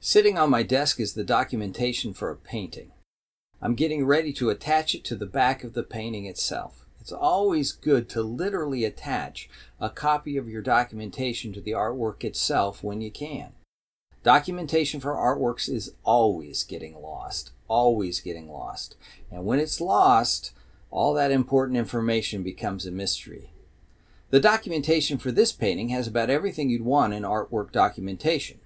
Sitting on my desk is the documentation for a painting. I'm getting ready to attach it to the back of the painting itself. It's always good to literally attach a copy of your documentation to the artwork itself when you can. Documentation for artworks is always getting lost, always getting lost. And when it's lost, all that important information becomes a mystery. The documentation for this painting has about everything you'd want in artwork documentation.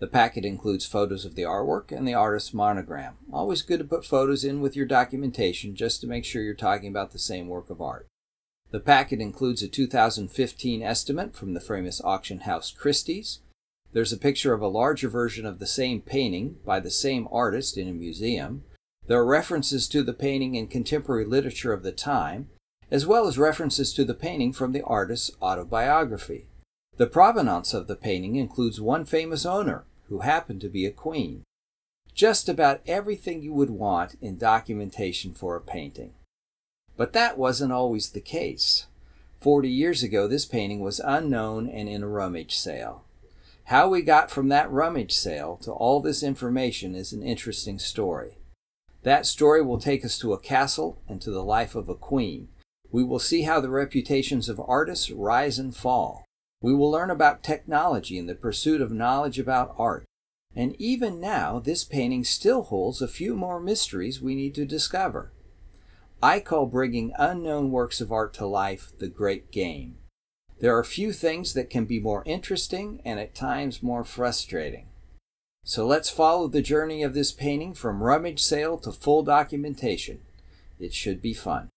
The packet includes photos of the artwork and the artist's monogram. Always good to put photos in with your documentation just to make sure you're talking about the same work of art. The packet includes a 2015 estimate from the famous auction house Christie's. There's a picture of a larger version of the same painting by the same artist in a museum. There are references to the painting in contemporary literature of the time, as well as references to the painting from the artist's autobiography. The provenance of the painting includes one famous owner, who happened to be a queen. Just about everything you would want in documentation for a painting. But that wasn't always the case. Forty years ago, this painting was unknown and in a rummage sale. How we got from that rummage sale to all this information is an interesting story. That story will take us to a castle and to the life of a queen. We will see how the reputations of artists rise and fall. We will learn about technology and the pursuit of knowledge about art. And even now, this painting still holds a few more mysteries we need to discover. I call bringing unknown works of art to life the great game. There are few things that can be more interesting and at times more frustrating. So let's follow the journey of this painting from rummage sale to full documentation. It should be fun.